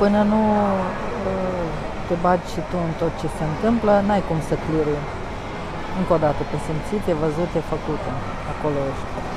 până nu ă, te bagi și tu în tot ce se întâmplă, n-ai cum să clirui. Încă o dată, pe simțite, văzute, făcute. Acolo ești.